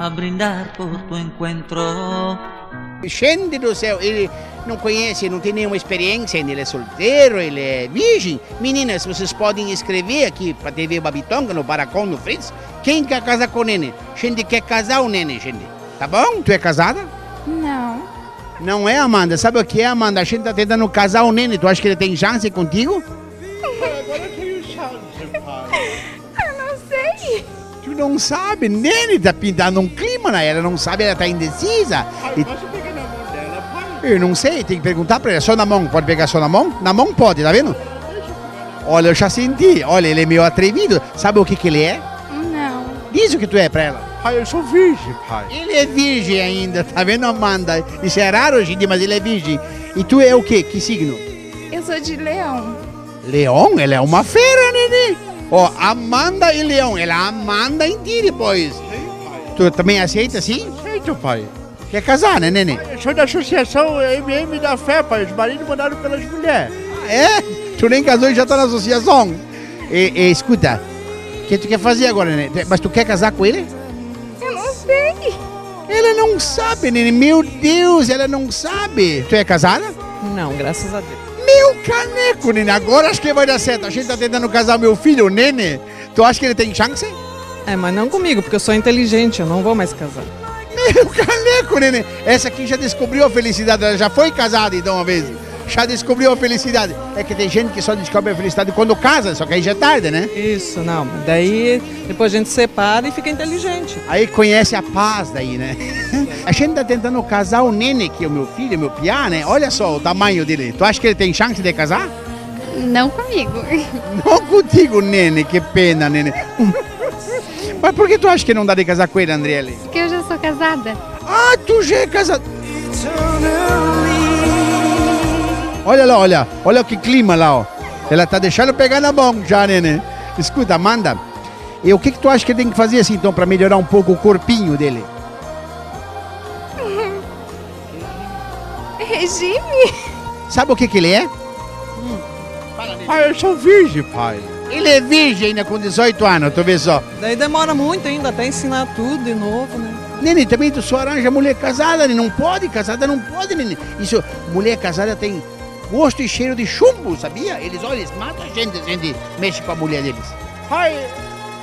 a brindar por tu encuentro. Gente do céu, ele não conhece, não tem nenhuma experiência, ele é solteiro, ele é virgem. Meninas, vocês podem escrever aqui para TV Babitonga, no Baracão, no Fritz. Quem quer casar com o Nene? Gente quer casar o Nene, gente. Tá bom? Tu é casada? Não. Não é, Amanda? Sabe o que é, Amanda? A gente tá tentando casar o Nene. Tu acha que ele tem chance contigo? Não sabe. Nene tá pintando um clima, né? Ela não sabe, ela tá indecisa. E- Eu não sei, tem que perguntar pra ela. Só na mão, pode pegar só na mão? Na mão pode, tá vendo? Olha, eu já senti. Olha, ele é meio atrevido. Sabe o que que ele é? Não. Diz o que tu é pra ela. Pai, eu sou virgem, pai. Ele é virgem ainda, tá vendo, Amanda? Isso é raro hoje em dia, mas ele é virgem. E tu é o quê? Que signo? Eu sou de leão. Leão? Ela é uma fera, nenê. Ó, Amanda e Leão. Ela Amanda em ti depois. Tu também aceita, sim? Aceito, pai. Quer casar, né, nenê? Eu sou da associação MM da fé, pai. Os maridos mandaram pelas mulheres. É? Tu nem casou e já tá na associação. E, e, escuta, o que tu quer fazer agora, nenê? Mas tu quer casar com ele? Eu não sei. Ela não sabe, nenê. Meu Deus, ela não sabe. Tu é casada? Não, graças a Deus. Meu caneco, nenê. Agora acho que vai dar certo. A gente tá tentando casar meu filho, o nenê. Tu acha que ele tem chance? É, mas não comigo, porque eu sou inteligente, eu não vou mais casar. Meu caneco, nenê. Essa aqui já descobriu a felicidade. Ela já foi casada, então, uma vez. Já descobriu a felicidade. É que tem gente que só descobre a felicidade quando casa, só que aí já é tarde, né? Isso, não. Daí depois a gente separa e fica inteligente. Aí conhece a paz daí, né? A gente tá tentando casar o Nene, que é o meu filho, meu piá, né? Olha só o tamanho dele. Tu acha que ele tem chance de casar? Não comigo. Não contigo, Nene. Que pena, Nene. Mas por que tu acha que não dá de casar com ele, Andriele? Porque eu já sou casada. Ah, tu já é casado. Olha lá, olha. Olha que clima lá, ó. Ela tá deixando pegar na mão já, Nene. Escuta, Amanda. E o que, que tu acha que ele tem que fazer assim, então, para melhorar um pouco o corpinho dele? Regime? Sabe o que, que ele é? Pai, eu sou virgem, pai. Ele é virgem ainda com 18 anos, tu vê só. Daí demora muito ainda até ensinar tudo de novo, né? Nene, também tu só arranja mulher casada, né? não pode, casada não pode, Nene. Isso, mulher casada tem gosto e cheiro de chumbo, sabia? Eles, olha, eles matam a gente, a gente mexe com a mulher deles. Pai,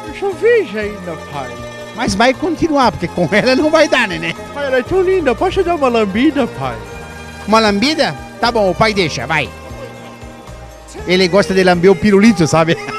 eu sou virgem ainda, pai. Mas vai continuar, porque com ela não vai dar, Nenê. Pai, ela é tão linda. Posso dar uma lambida, pai? Uma lambida? Tá bom, o pai deixa, vai. Ele gosta de lamber o pirulito, sabe?